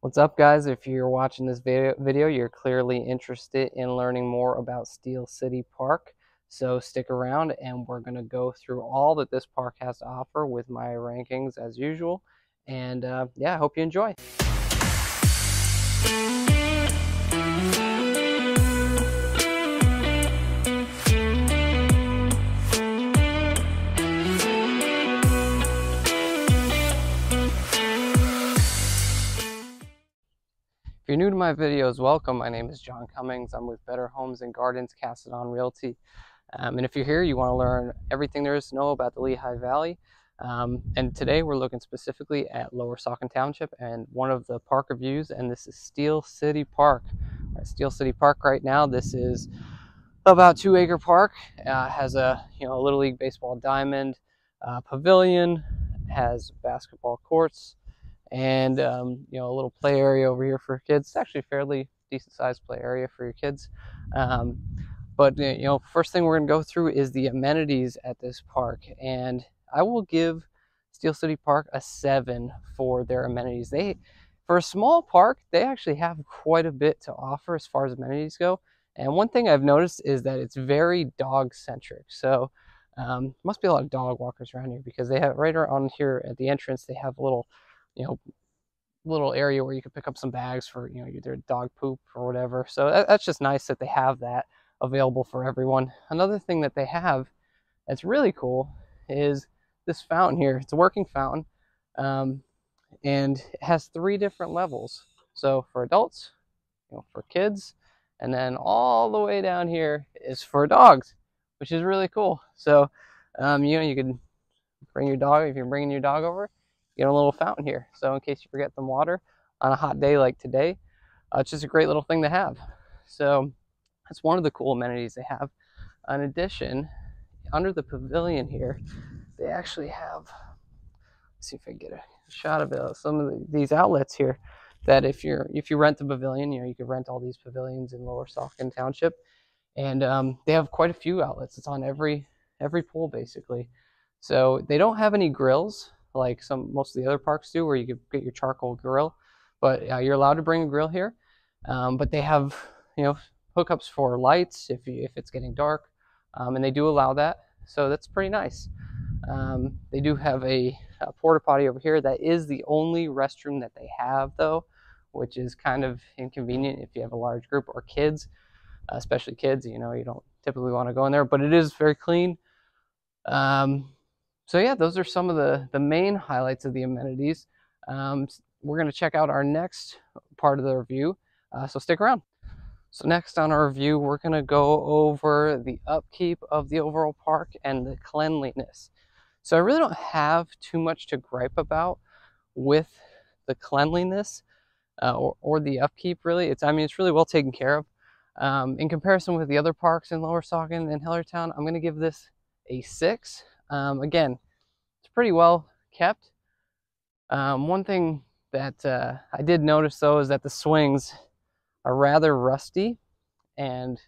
What's up guys? If you're watching this video, you're clearly interested in learning more about Steel City Park. So stick around and we're going to go through all that this park has to offer with my rankings as usual. And uh, yeah, I hope you enjoy. To my videos, welcome. My name is John Cummings. I'm with Better Homes and Gardens Cassidon Realty. Um, and if you're here, you want to learn everything there is to know about the Lehigh Valley. Um, and today we're looking specifically at Lower Saucon Township and one of the park reviews, and this is Steel City Park. Steel City Park right now, this is about two acre park. Uh, has a you know a little league baseball diamond uh, pavilion, has basketball courts, and um, you know a little play area over here for kids. It's actually fairly decent sized play area for your kids. Um, but you know, first thing we're going to go through is the amenities at this park, and I will give Steel City Park a seven for their amenities. They, for a small park, they actually have quite a bit to offer as far as amenities go. And one thing I've noticed is that it's very dog centric. So um, must be a lot of dog walkers around here because they have right around here at the entrance they have a little you know, little area where you can pick up some bags for, you know, either dog poop or whatever. So that, that's just nice that they have that available for everyone. Another thing that they have that's really cool is this fountain here. It's a working fountain um, and it has three different levels. So for adults, you know, for kids, and then all the way down here is for dogs, which is really cool. So, um, you know, you could bring your dog, if you're bringing your dog over, get a little fountain here. So in case you forget some water on a hot day like today, uh, it's just a great little thing to have. So that's one of the cool amenities they have. In addition, under the pavilion here, they actually have, let's see if I get a shot of it, some of the, these outlets here that if you're if you rent the pavilion, you know, you could rent all these pavilions in Lower Saucon Township. And um, they have quite a few outlets. It's on every every pool basically. So they don't have any grills, like some most of the other parks do, where you could get your charcoal grill. But uh, you're allowed to bring a grill here. Um, but they have you know hookups for lights if you, if it's getting dark, um, and they do allow that. So that's pretty nice. Um, they do have a, a porta potty over here. That is the only restroom that they have though, which is kind of inconvenient if you have a large group or kids, especially kids. You know, you don't typically want to go in there, but it is very clean. Um, so yeah, those are some of the, the main highlights of the amenities. Um, we're going to check out our next part of the review, uh, so stick around. So next on our review, we're going to go over the upkeep of the overall park and the cleanliness. So I really don't have too much to gripe about with the cleanliness uh, or, or the upkeep really. It's I mean, it's really well taken care of. Um, in comparison with the other parks in Lower Saucon and Hellertown, I'm going to give this a 6. Um, again, it's pretty well kept. Um, one thing that uh, I did notice though is that the swings are rather rusty and to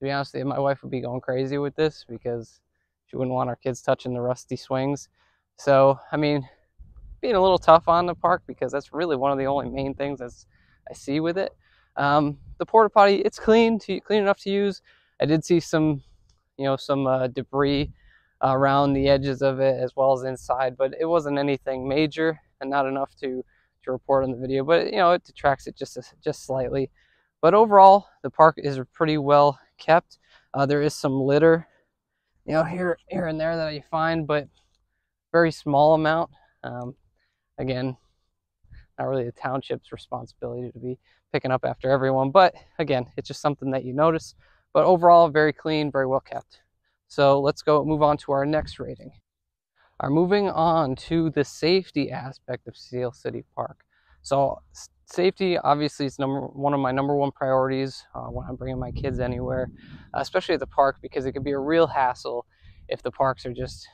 be honest my wife would be going crazy with this because she wouldn't want our kids touching the rusty swings. So, I mean, being a little tough on the park because that's really one of the only main things that's I see with it. Um, the porta potty, it's clean, to, clean enough to use. I did see some, you know, some uh, debris around the edges of it as well as inside, but it wasn't anything major and not enough to to report on the video. But you know, it detracts it just just slightly. But overall, the park is pretty well kept. Uh, there is some litter, you know, here here and there that you find, but very small amount. Um, again, not really the township's responsibility to be picking up after everyone, but again, it's just something that you notice. But overall, very clean, very well kept. So let's go move on to our next rating. Are moving on to the safety aspect of Steel City Park. So safety obviously is number one of my number one priorities uh, when I'm bringing my kids anywhere, especially at the park because it could be a real hassle if the parks are just,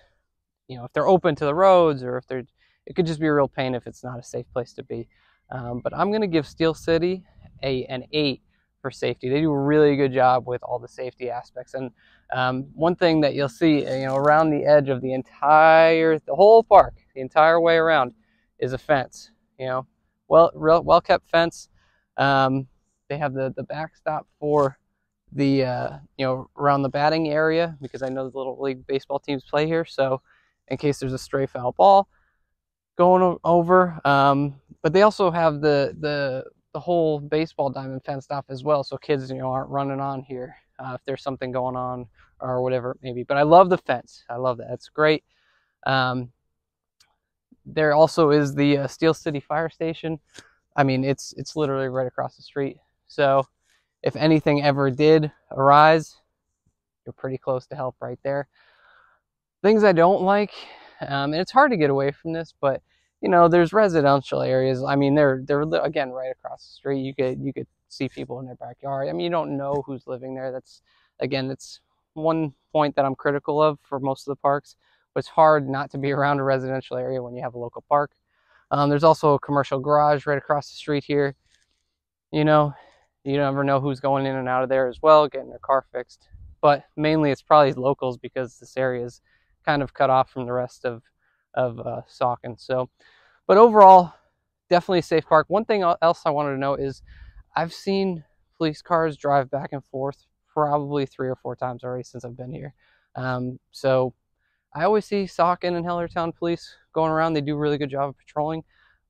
you know, if they're open to the roads or if they're, it could just be a real pain if it's not a safe place to be. Um, but I'm going to give Steel City a an eight for safety. They do a really good job with all the safety aspects. And um, one thing that you'll see, you know, around the edge of the entire, the whole park, the entire way around, is a fence. You know, well well kept fence. Um, they have the the backstop for the uh, you know around the batting area because I know the little league baseball teams play here. So in case there's a stray foul ball going over, um, but they also have the the the whole baseball diamond fenced off as well, so kids you know aren't running on here uh, if there's something going on or whatever it may be. But I love the fence. I love that. It's great. Um, there also is the uh, Steel City Fire Station. I mean, it's it's literally right across the street. So if anything ever did arise, you're pretty close to help right there. Things I don't like, um, and it's hard to get away from this, but you know, there's residential areas. I mean, they're they're again right across the street. You could you could see people in their backyard. I mean, you don't know who's living there. That's again, it's one point that I'm critical of for most of the parks. But it's hard not to be around a residential area when you have a local park. Um, there's also a commercial garage right across the street here. You know, you never know who's going in and out of there as well, getting their car fixed. But mainly it's probably locals because this area is kind of cut off from the rest of, of uh, Saucon. So, but overall, definitely a safe park. One thing else I wanted to know is I've seen police cars drive back and forth probably three or four times already since I've been here. Um, so I always see Saucon and Hellertown police going around. They do a really good job of patrolling.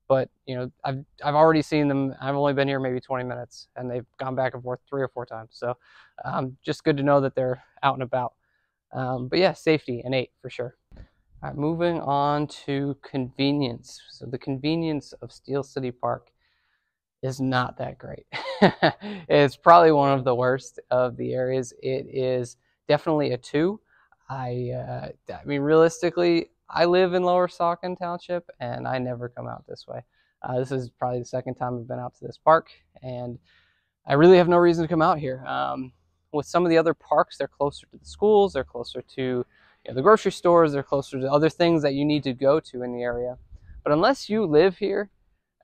But you know, I've I've already seen them. I've only been here maybe 20 minutes, and they've gone back and forth three or four times. So, um, just good to know that they're out and about. Um, but yeah, safety and eight for sure. Right, moving on to convenience. So the convenience of Steel City Park is not that great. it's probably one of the worst of the areas. It is definitely a two. I, uh, I mean, realistically, I live in Lower Saucon Township, and I never come out this way. Uh, this is probably the second time I've been out to this park, and I really have no reason to come out here. Um, with some of the other parks, they're closer to the schools, they're closer to you know, the grocery stores, they're closer to other things that you need to go to in the area. But unless you live here,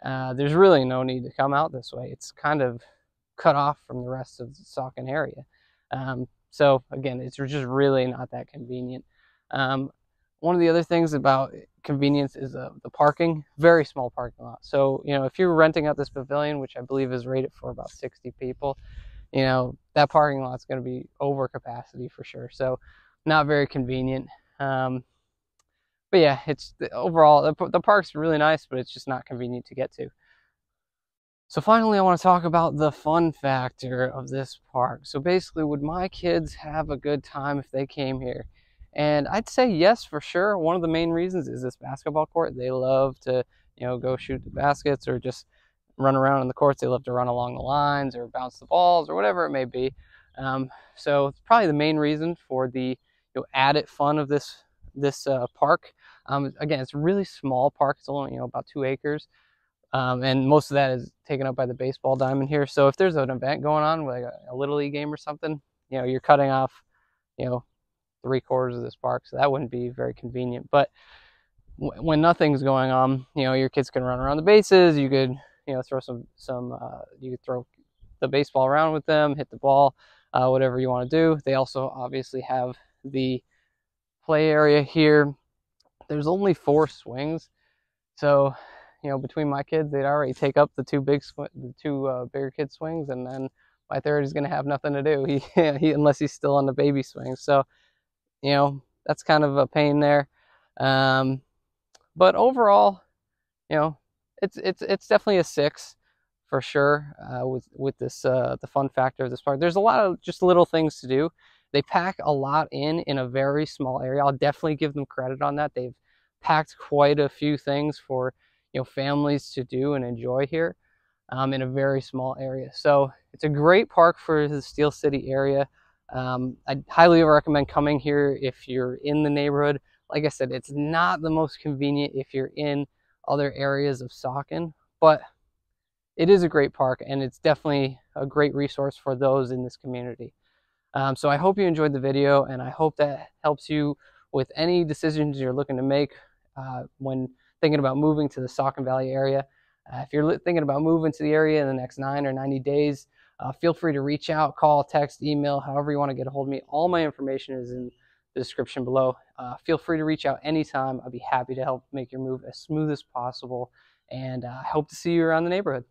uh, there's really no need to come out this way. It's kind of cut off from the rest of the Saucon area. Um, so again, it's just really not that convenient. Um, one of the other things about convenience is uh, the parking, very small parking lot. So, you know, if you're renting out this pavilion, which I believe is rated for about 60 people, you know, that parking lot's going to be over capacity for sure. So, not very convenient. Um, but yeah, it's overall, the, the park's really nice, but it's just not convenient to get to. So finally, I want to talk about the fun factor of this park. So basically, would my kids have a good time if they came here? And I'd say yes for sure. One of the main reasons is this basketball court. They love to, you know, go shoot the baskets or just run around in the courts. They love to run along the lines or bounce the balls or whatever it may be. Um, so it's probably the main reason for the you know, added fun of this this uh, park. Um, again, it's a really small park. It's only you know about two acres, um, and most of that is taken up by the baseball diamond here. So if there's an event going on, like a, a little league game or something, you know, you're cutting off, you know, three quarters of this park, so that wouldn't be very convenient. But when nothing's going on, you know, your kids can run around the bases. You could, you know, throw some some. Uh, you could throw the baseball around with them, hit the ball, uh, whatever you want to do. They also obviously have the play area here. There's only four swings, so you know, between my kids, they'd already take up the two big, the two uh, bigger kid swings, and then my third is going to have nothing to do. He, he unless he's still on the baby swing. So you know, that's kind of a pain there. Um, but overall, you know, it's it's it's definitely a six for sure uh, with with this uh, the fun factor of this park. There's a lot of just little things to do. They pack a lot in in a very small area. I'll definitely give them credit on that. They've packed quite a few things for you know families to do and enjoy here um, in a very small area. So it's a great park for the Steel City area. Um, I highly recommend coming here if you're in the neighborhood. Like I said, it's not the most convenient if you're in other areas of Saucon, but it is a great park and it's definitely a great resource for those in this community. Um, so I hope you enjoyed the video and I hope that helps you with any decisions you're looking to make uh, when thinking about moving to the Saucon Valley area. Uh, if you're thinking about moving to the area in the next nine or 90 days, uh, feel free to reach out, call, text, email, however you want to get a hold of me. All my information is in the description below. Uh, feel free to reach out anytime. I'd be happy to help make your move as smooth as possible And uh, I hope to see you around the neighborhood.